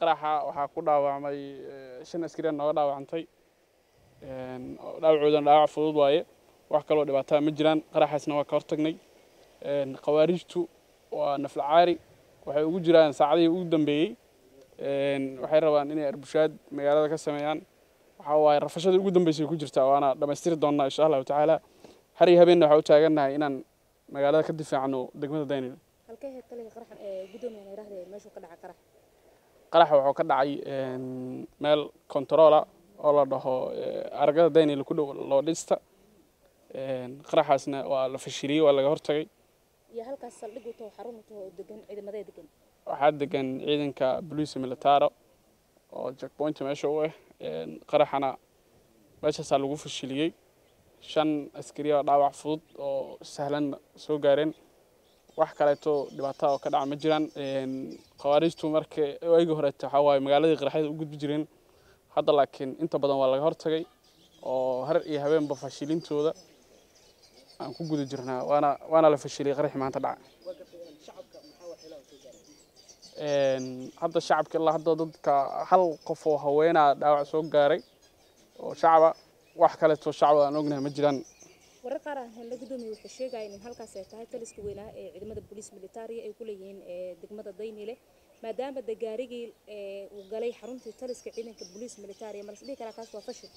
qaraxa waxaa ku dhaawacmay shan askariyan nooga dhaawacantay. Dhaawacoodana dhaawac fudud waaye. Wax kaloo dhibaataa ma jiraan qaraxaasna waa ka hortagnay. Khawaarijtu waa naflacaari waxay ugu jiraan saacadihii ugu dambeeyey. Waxay rabaan inay arbushaad magaalada ka sameeyaan. Waxaa rafashadii ugu dambeysay ku jirtaa waana dhammaystiri doonnaa insha allahu tacaala. Har habeenna waxaa u taagannahay inaan magaalada ka difaacno degmada daynil qaraxa wuxuu ka dhacay meel kontaroola oo la dhaho aragada daynil ku dhow loo dhista. Qaraxaasna waa la fashiliyey waa laga hortagay. Waxaa degan ciidanka boliisa militaro oo jackpointa meesha u ah qaraxana meeshaasaa lagu fashiliyey. Shan askari oo dhaawac fudud oo sahlan soo gaareen wax kaleeto dhibaataa oo ka dhaca ma jiraan. Khawaarijtu marka eegi horeeta waxaa waaye magaaladii qaraxyada u gudbi jireen. Hadda laakiin inta badan waa laga hortagay oo har iyo habeenba fashilintooda aan ku guda jirnaa waana waana la fashiliyey qaraxi maanta dhaca. Hadda shacabka ilaa hadda dadka hal qof oo haweenaa dhaawac soo gaaray oo shacaba wax kaleeto shacab ognahay ma jiraan warar qaar aan helna gudoomiye waxay sheegayeen in halkaas ay tahay taliska weynaa ee ciidamada booliis militariga ay ku leeyihiin degmada daynile maadaama de gaarigii uu galay xaruntii taliska ciidanka booliis militariga malas dhihi karaa kaas waa fashil?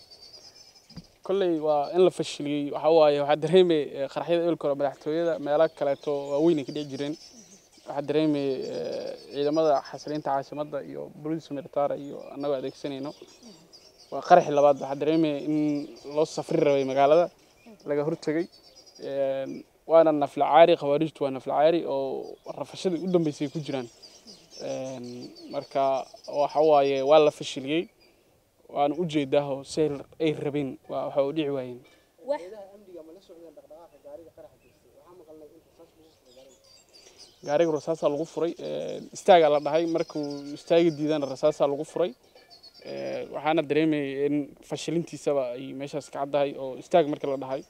Kolley waa in la fashiliyey waxaa waaye waxaa dareemay qaraxyada eelka hore madaxtooyada meelo kaleeto waaweyn ay ka dhici jireen. Waxaa dareemay ciidamada xasilinta caasimadda iyo booliis militara iyo annagoo adeegsanayno. Waa qaraxi labaad waxaa dareemaya in loo safri rabay magaalada laga hortegay waana naflacaari khawaarijtu waa naflacaari oo rafashadii u dambeysay ku jiraan. Marka waxa waaye waa la fashiliyey. Waana u jeedaaho si ay rabeen waxa u dhici waayeen. Gaariga rasaasaa lagu furay istaagaa la dhahay. Markuu istaagi diidana rasaasaa lagu furay waxaana dareemayay in fashilintiisaba ay meeshaas ka caddahay oo istaag markii la dhahay.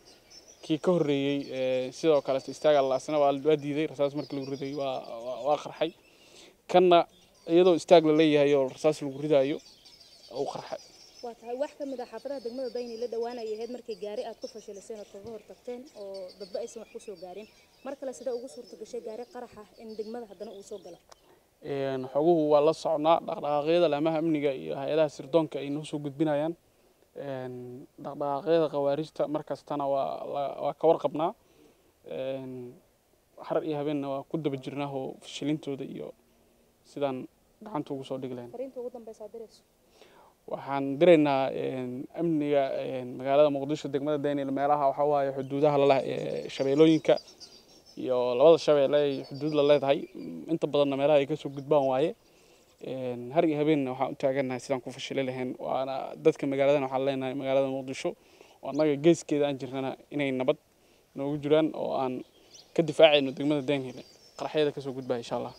Kii ka horreeyey sidoo kaleeto istaaga laasna waa diiday rasaas markii lagu riday waa qarxay. Kanna iyadoo istaag la leeyahay oo rasaas lagu ridaayo uu qarxay. Waa tahay wax ka mid ah xaafadaha degmada dayni la dhawaanaya ahayd markii gaari aad ku fashiliseen ood kaga hortagteen oo dadba aysan wax ku soo gaarin. Mar kale sida ugu suurta gaari qarax ah in degmada haddana uu soo galo xoguhu waa la socnaa dhaqdhaqaaqyada laamaha amniga iyo hay'adaha sirdoonka ay noo soo gudbinayaan. Dhaqdhaqaaqyada khawaarijta markastana waa ka warqabnaa har iyo habeenna waa ku daba jirnaa oo fashilintooda iyo sidaan gacanta ugu soo dhigi lahayn waxaan diraynaa amniga magaalada muqdisho degmada daynil meelaha waxaa waaye xuduudaha laleh shabeelooyinka iyo labada shabeelle xuduud la leedahay. Inta badanna meelaha ay ka soo gudbaan waaye har iyo habeenna waxaan u taagannahay sidaan ku fashili lahayn. Waana dadka magaaladan waxaan leenahay magaalada muqdisho oo annaga geeskeeda aan jirnana inay nabad noogu jiraan oo aan ka difaacayno degmada daynil qaraxyada ka soo gudbaya insha allah